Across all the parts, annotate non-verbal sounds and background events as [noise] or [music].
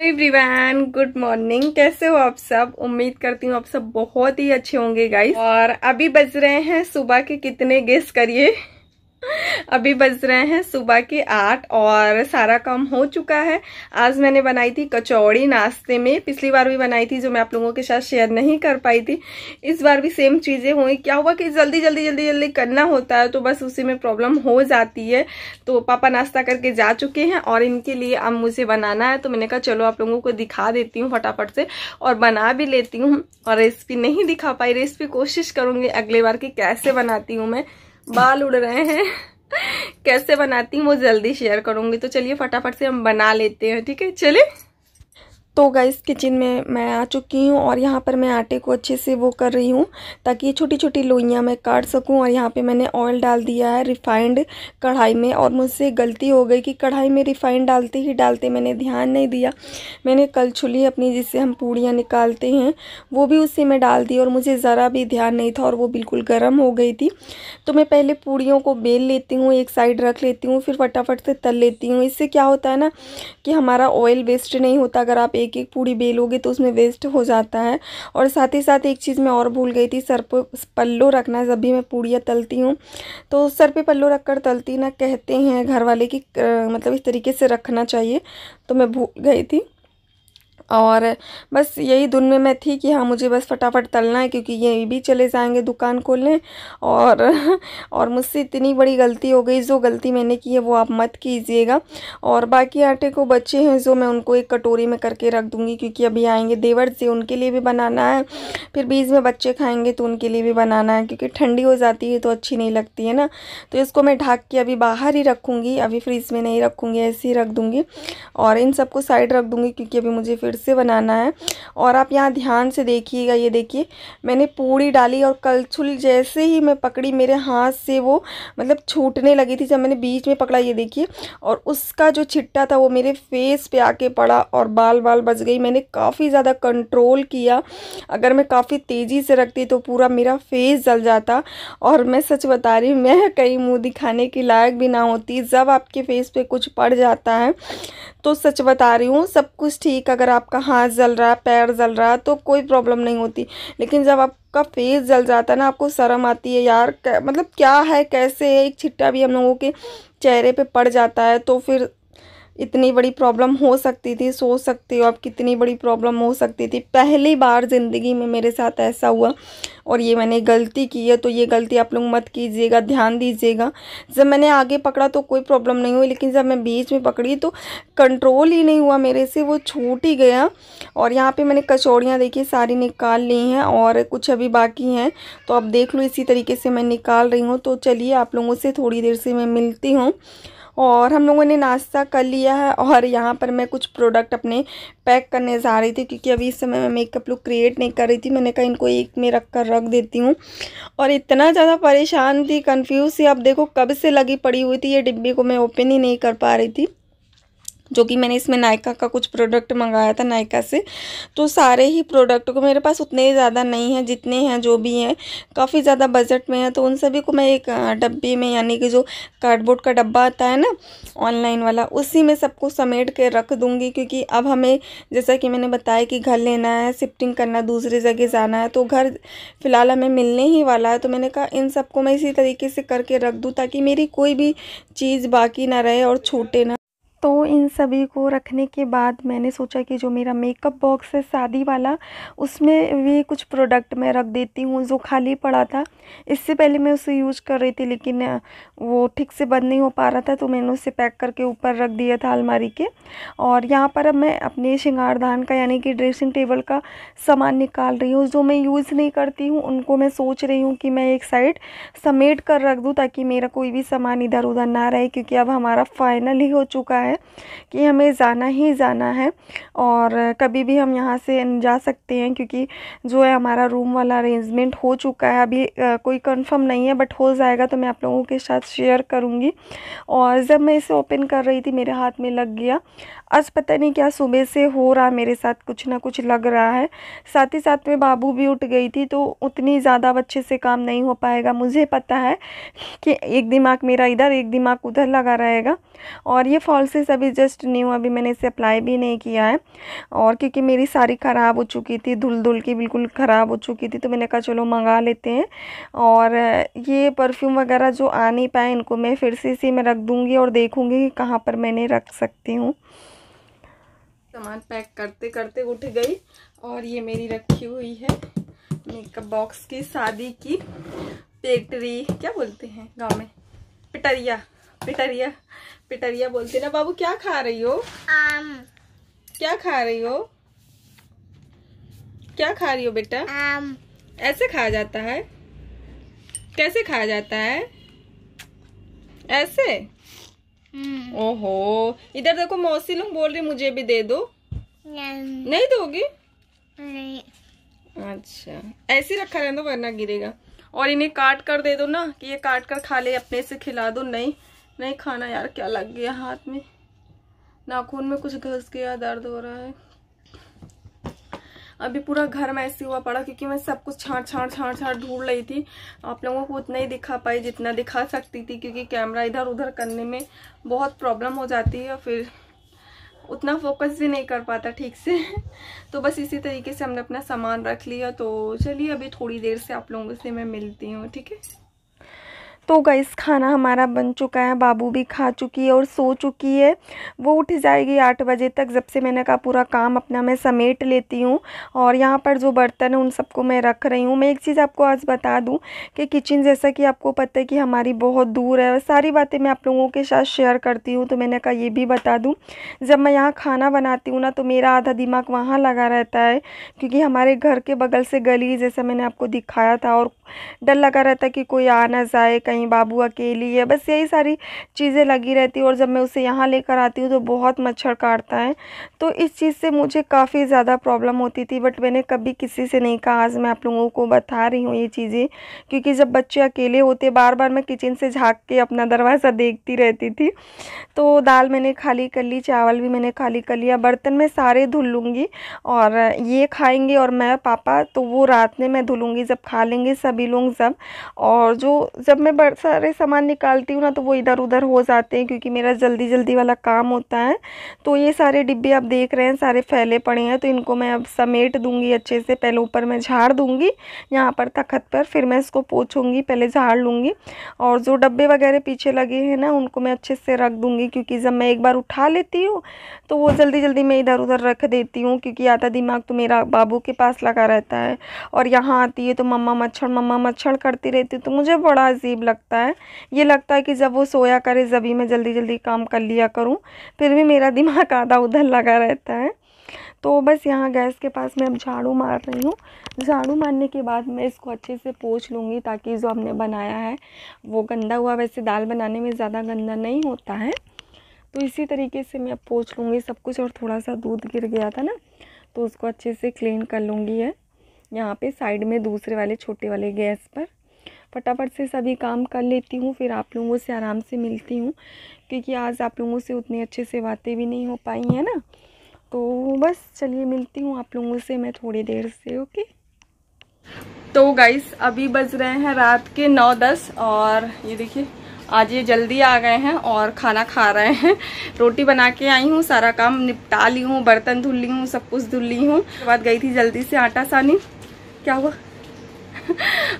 Everyone good morning कैसे हो आप सब? उम्मीद करती हूँ आप सब बहुत ही अच्छे होंगे गाइस और अभी बज रहे हैं सुबह के कितने गेस्ट करिए? अभी बज रहे हैं सुबह के आठ और सारा काम हो चुका है। आज मैंने बनाई थी कचौड़ी नाश्ते में। पिछली बार भी बनाई थी जो मैं आप लोगों के साथ शेयर नहीं कर पाई थी। इस बार भी सेम चीज़ें हुई। क्या हुआ कि जल्दी जल्दी जल्दी जल्दी करना होता है तो बस उसी में प्रॉब्लम हो जाती है। तो पापा नाश्ता करके जा चुके हैं और इनके लिए अब मुझे बनाना है। तो मैंने कहा, चलो आप लोगों को दिखा देती हूँ फटाफट से और बना भी लेती हूँ और रेसिपी नहीं दिखा पाई। रेसिपी कोशिश करूँगी अगले बार की कैसे बनाती हूँ मैं। बाल उड़ रहे हैं। कैसे बनाती हूँ वो जल्दी शेयर करूँगी। तो चलिए फटाफट से हम बना लेते हैं, ठीक है? चले तो गाइस किचन में मैं आ चुकी हूँ और यहाँ पर मैं आटे को अच्छे से वो कर रही हूँ ताकि छोटी छोटी लोइयाँ मैं काट सकूँ और यहाँ पे मैंने ऑयल डाल दिया है रिफाइंड कढ़ाई में और मुझसे गलती हो गई कि कढ़ाई में रिफाइंड डालते ही डालते मैंने ध्यान नहीं दिया। मैंने कल छुली अपनी जिससे हम पूड़ियाँ निकालते हैं, वो भी उसी में डाल दी और मुझे ज़रा भी ध्यान नहीं था और वो बिल्कुल गर्म हो गई थी। तो मैं पहले पूड़ियों को बेल लेती हूँ, एक साइड रख लेती हूँ, फिर फटाफट से तल लेती हूँ। इससे क्या होता है ना कि हमारा ऑयल वेस्ट नहीं होता। अगर आप एक एक पूड़ी बेलोगे तो उसमें वेस्ट हो जाता है। और साथ ही साथ एक चीज़ मैं और भूल गई थी, सर पर पल्लो रखना, जब भी मैं पूड़ियाँ तलती हूँ तो सर पे पल्लो रख कर तलती ना कहते हैं घर वाले कि मतलब इस तरीके से रखना चाहिए तो मैं भूल गई थी। और बस यही धुन में मैं थी कि हाँ मुझे बस फटाफट तलना है क्योंकि ये भी चले जाएँगे दुकान खोलने। और और मुझसे इतनी बड़ी गलती हो गई, जो गलती मैंने की है वो आप मत कीजिएगा। और बाकी आटे को बच्चे हैं, जो मैं उनको एक कटोरी में करके रख दूँगी, क्योंकि अभी आएँगे देवर से, उनके लिए भी बनाना है। फिर बीज में बच्चे खाएँगे तो उनके लिए भी बनाना है, क्योंकि ठंडी हो जाती है तो अच्छी नहीं लगती, है ना? तो इसको मैं ढाक के अभी बाहर ही रखूँगी, अभी फ्रिज में नहीं रखूँगी, ऐसे ही रख दूँगी। और इन सबको साइड रख दूँगी, क्योंकि अभी मुझे फिर से बनाना है। और आप यहाँ ध्यान से देखिएगा, ये देखिए, मैंने पूड़ी डाली और कलछुल जैसे ही मैं पकड़ी, मेरे हाथ से वो मतलब छूटने लगी थी जब मैंने बीच में पकड़ा, ये देखिए। और उसका जो छिट्टा था वो मेरे फेस पे आके पड़ा और बाल बाल बच गई। मैंने काफ़ी ज़्यादा कंट्रोल किया। अगर मैं काफ़ी तेज़ी से रखती तो पूरा मेरा फेस जल जाता। और मैं सच बता रही मैं कहीं मुँह दिखाने की लायक भी ना होती। जब आपके फेस पे कुछ पड़ जाता है तो सच बता रही हूँ, सब कुछ ठीक। अगर आपका हाथ जल रहा है पैर जल रहा है तो कोई प्रॉब्लम नहीं होती। लेकिन जब आपका फेस जल जाता है ना, आपको शर्म आती है, यार मतलब क्या है, कैसे है? एक छिट्टा भी हम लोगों के चेहरे पे पड़ जाता है तो फिर इतनी बड़ी प्रॉब्लम हो सकती थी सोच सकती हो आप कितनी बड़ी प्रॉब्लम हो सकती थी। पहली बार ज़िंदगी में मेरे साथ ऐसा हुआ और ये मैंने गलती की है तो ये गलती आप लोग मत कीजिएगा, ध्यान दीजिएगा। जब मैंने आगे पकड़ा तो कोई प्रॉब्लम नहीं हुई, लेकिन जब मैं बीच में पकड़ी तो कंट्रोल ही नहीं हुआ मेरे से, वो छूट ही गया। और यहाँ पे मैंने कचौड़ियाँ देखिए, सारी निकाल ली हैं और कुछ अभी बाकी हैं तो अब देख लो इसी तरीके से मैं निकाल रही हूँ। तो चलिए आप लोगों से थोड़ी देर से मैं मिलती हूँ। और हम लोगों ने नाश्ता कर लिया है और यहाँ पर मैं कुछ प्रोडक्ट अपने पैक करने जा रही थी क्योंकि अभी इस समय मैं मेकअप लुक क्रिएट नहीं कर रही थी। मैंने कहा इनको एक में रख कर रख देती हूँ। और इतना ज़्यादा परेशान थी कन्फ्यूज़ थी। अब देखो कब से लगी पड़ी हुई थी ये डिब्बी को मैं ओपन ही नहीं कर पा रही थी। जो कि मैंने इसमें नायका का कुछ प्रोडक्ट मंगाया था नायका से। तो सारे ही प्रोडक्ट को मेरे पास उतने ज़्यादा नहीं हैं, जितने हैं, जो भी हैं, काफ़ी ज़्यादा बजट में है। तो उन सभी को मैं एक डब्बे में यानी कि जो कार्डबोर्ड का डब्बा आता है ना ऑनलाइन वाला, उसी में सबको समेट के रख दूँगी क्योंकि अब हमें, जैसा कि मैंने बताया कि घर लेना है शिफ्टिंग करना, दूसरी जगह जाना है तो घर फ़िलहाल हमें मिलने ही वाला है। तो मैंने कहा, इन सबको मैं इसी तरीके से करके रख दूँ ताकि मेरी कोई भी चीज़ बाकी ना रहे और छूटे ना तो इन सभी को रखने के बाद मैंने सोचा कि जो मेरा मेकअप बॉक्स है शादी वाला, उसमें भी कुछ प्रोडक्ट मैं रख देती हूँ, जो खाली पड़ा था। इससे पहले मैं उसे यूज़ कर रही थी, लेकिन वो ठीक से बंद नहीं हो पा रहा था तो मैंने उसे पैक करके ऊपर रख दिया था अलमारी के। और यहाँ पर अब मैं अपने श्रृंगारदान का, यानी कि ड्रेसिंग टेबल का सामान निकाल रही हूँ, जो मैं यूज़ नहीं करती हूँ। उनको मैं सोच रही हूँ कि मैं एक साइड समेट कर रख दूँ, ताकि मेरा कोई भी सामान इधर उधर ना रहे, क्योंकि अब हमारा फाइनल ही हो चुका है। कि हमें जाना ही जाना है और कभी भी हम यहाँ से जा सकते हैं क्योंकि जो है हमारा रूम वाला अरेंजमेंट हो चुका है। अभी कोई कंफर्म नहीं है बट हो जाएगा तो मैं आप लोगों के साथ शेयर करूँगी। और जब मैं इसे ओपन कर रही थी, मेरे हाथ में लग गया। आज पता नहीं क्या सुबह से हो रहा मेरे साथ, कुछ ना कुछ लग रहा है। साथ ही साथ में बाबू भी उठ गई थी तो उतनी ज़्यादा अच्छे से काम नहीं हो पाएगा। मुझे पता है कि एक दिमाग मेरा इधर, एक दिमाग उधर लगा रहेगा। और ये फॉल्सेस अभी जस्ट न्यू, अभी मैंने इसे अप्लाई भी नहीं किया है। और क्योंकि मेरी सारी ख़राब हो चुकी थी धुल धुल की बिल्कुल ख़राब हो चुकी थी तो मैंने कहा चलो मंगा लेते हैं। और ये परफ्यूम वगैरह जो आ नहीं पाए, इनको मैं फिर से इसी में रख दूँगी और देखूँगी कि कहाँ पर मैंने रख सकती हूँ। सामान पैक करते करते उठ गई और ये मेरी रखी हुई है मेकअप बॉक्स की शादी की पेटरी क्या बोलते हैं गाँव में? पिटरिया पिटरिया पिटरिया बोलते ना बाबू क्या खा रही हो? आम। क्या खा रही हो? क्या खा रही हो बेटा? आम। ऐसे खाया जाता है? कैसे खाया जाता है? ऐसे? ओहो इधर देखो मौसी लोग बोल रही मुझे भी दे दो। नहीं। नहीं दोगी? नहीं। अच्छा ऐसे रखा रहना वरना गिरेगा। और इन्हें काट कर दे दो ना कि ये काट कर खा ले अपने से खिला दो नहीं। नहीं खाना यार क्या लग गया हाथ में। नाखून में कुछ घस गया दर्द हो रहा है। अभी पूरा घर में ऐसे हुआ पड़ा क्योंकि मैं सब कुछ छाँट छाँट छाँट, छाट ढूंढ रही थी। आप लोगों को उतना ही दिखा पाई जितना दिखा सकती थी क्योंकि कैमरा इधर उधर करने में बहुत प्रॉब्लम हो जाती है फिर उतना फोकस भी नहीं कर पाता ठीक से। [laughs] तो बस इसी तरीके से हमने अपना सामान रख लिया। तो चलिए अभी थोड़ी देर से आप लोगों से मैं मिलती हूँ, ठीक है? तो गाइस खाना हमारा बन चुका है, बाबू भी खा चुकी है और सो चुकी है। वो उठ जाएगी आठ बजे तक, जब से मैंने कहा पूरा काम अपना मैं समेट लेती हूँ और यहाँ पर जो बर्तन है उन सबको मैं रख रही हूँ। मैं एक चीज़ आपको आज बता दूँ कि किचन जैसा कि आपको पता है कि हमारी बहुत दूर है, सारी बातें मैं आप लोगों के साथ शेयर करती हूँ तो मैंने कहा ये भी बता दूँ। जब मैं यहाँ खाना बनाती हूँ ना तो मेरा आधा दिमाग वहाँ लगा रहता है, क्योंकि हमारे घर के बगल से गली जैसा मैंने आपको दिखाया था और डर लगा रहता कि कोई आ ना जाए, कहीं बाबू अकेली है। बस यही सारी चीज़ें लगी रहती और जब मैं उसे यहाँ लेकर आती हूँ तो बहुत मच्छर काटता है। तो इस चीज़ से मुझे काफ़ी ज़्यादा प्रॉब्लम होती थी, बट मैंने कभी किसी से नहीं कहा। आज मैं आप लोगों को बता रही हूँ ये चीज़ें, क्योंकि जब बच्चे अकेले होते बार बार मैं किचन से झाँक के अपना दरवाज़ा देखती रहती थी। तो दाल मैंने खाली कर ली, चावल भी मैंने खाली कर लिया। बर्तन में सारे धुल लूँगी और ये खाएँगे और मैं, पापा तो वो रात में मैं धुलूँगी, जब खा लेंगे सभी लोग सब। और जो जब मैं बड़ सारे सामान निकालती हूँ ना तो वो इधर उधर हो जाते हैं, क्योंकि मेरा जल्दी जल्दी वाला काम होता है। तो ये सारे डिब्बे आप देख रहे हैं, सारे फैले पड़े हैं तो इनको मैं अब समेट दूँगी अच्छे से। पहले ऊपर मैं झाड़ दूँगी, यहाँ पर तखत पर, फिर मैं इसको पोछूँगी, पहले झाड़ लूँगी। और जो डब्बे वगैरह पीछे लगे हैं ना, उनको मैं अच्छे से रख दूँगी, क्योंकि जब मैं एक बार उठा लेती हूँ तो वो जल्दी जल्दी मैं इधर उधर रख देती हूँ, क्योंकि आधा दिमाग तो मेरा बाबू के पास लगा रहता है। और यहाँ आती है तो मम्मा मच्छर, मम्मा मच्छर करती रहती तो मुझे बड़ा अजीब लगता है। ये लगता है कि जब वो सोया करे जभी मैं जल्दी जल्दी काम कर लिया करूँ, फिर भी मेरा दिमाग आधा उधर लगा रहता है। तो बस यहाँ गैस के पास मैं अब झाड़ू मार रही हूँ। झाड़ू मारने के बाद मैं इसको अच्छे से पोछ लूँगी ताकि जो हमने बनाया है, वो गंदा हुआ। वैसे दाल बनाने में ज़्यादा गंदा नहीं होता है। तो इसी तरीके से मैं अब पोछ लूँगी सब कुछ और थोड़ा सा दूध गिर गया था ना तो उसको अच्छे से क्लीन कर लूँगी है यहाँ पे साइड में दूसरे वाले छोटे वाले गैस पर। फटाफट से सभी काम कर लेती हूँ, फिर आप लोगों से आराम से मिलती हूँ, क्योंकि आज आप लोगों से उतनी अच्छे से बातें भी नहीं हो पाई हैं ना। तो बस चलिए मिलती हूँ आप लोगों से मैं थोड़ी देर से, ओके? तो गाइस अभी बज रहे हैं रात के नौ दस और ये देखिए, आज ये जल्दी आ गए हैं और खाना खा रहे हैं। रोटी बना के आई हूँ, सारा काम निपटा ली हूँ, बर्तन धुल ली हूँ, सब कुछ धुल ली हूँ। बाद गई थी जल्दी से आटा सानी। क्या हुआ?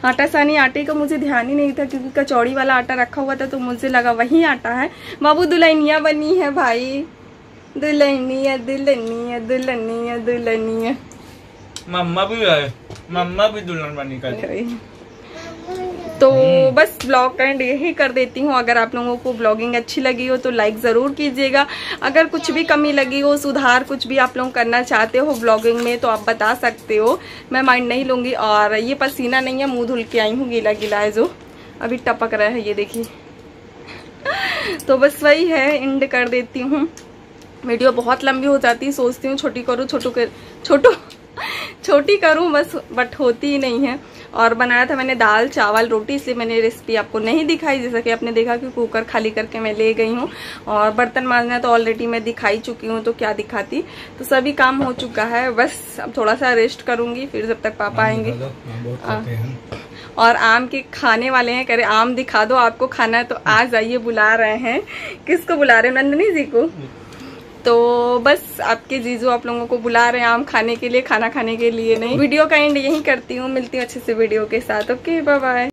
आटा सानी आटे का मुझे ध्यान ही नहीं था क्योंकि कचौड़ी वाला आटा रखा हुआ था तो मुझे लगा वही आटा है। बाबू दुल्हनिया बनी है भाई। दुल्हनिया दुल्हनिया दुल्हनिया दुल्हनिया। मम्मा भी है मम्मा भी दुल्हन बनी कर तो बस ब्लॉग एंड यही कर देती हूँ। अगर आप लोगों को ब्लॉगिंग अच्छी लगी हो तो लाइक ज़रूर कीजिएगा। अगर कुछ भी कमी लगी हो सुधार कुछ भी आप लोग करना चाहते हो ब्लॉगिंग में तो आप बता सकते हो। मैं माइंड नहीं लूँगी और ये पसीना नहीं है मुँह धुल के आई हूँ गीला गीला है जो। अभी टपक रहा है ये देखिए। [laughs] तो बस वही है एंड कर देती हूँ। वीडियो बहुत लंबी हो जाती है सोचती हूँ छोटी करूँ छोटू कर छोटू [laughs] छोटी करूँ बस बट होती ही नहीं है। और बनाया था मैंने दाल चावल रोटी इसलिए मैंने रेसिपी आपको नहीं दिखाई जैसा कि आपने देखा कि कुकर खाली करके मैं ले गई हूँ। और बर्तन मांजना तो ऑलरेडी मैं दिखाई चुकी हूँ तो क्या दिखाती? तो सभी काम हो चुका है बस अब थोड़ा सा रेस्ट करूँगी फिर जब तक पापा आएँगे। और आम के खाने वाले हैं करे आम दिखा दो आपको खाना है तो आ जाइए बुला रहे हैं। किसको बुला रहे हैं? नंदनी जी को? तो बस आपके जीजू आप लोगों को बुला रहे हैं आम खाने के लिए, खाना खाने के लिए नहीं। वीडियो का एंड यही करती हूँ, मिलती हूँ अच्छे से वीडियो के साथ। Okay bye bye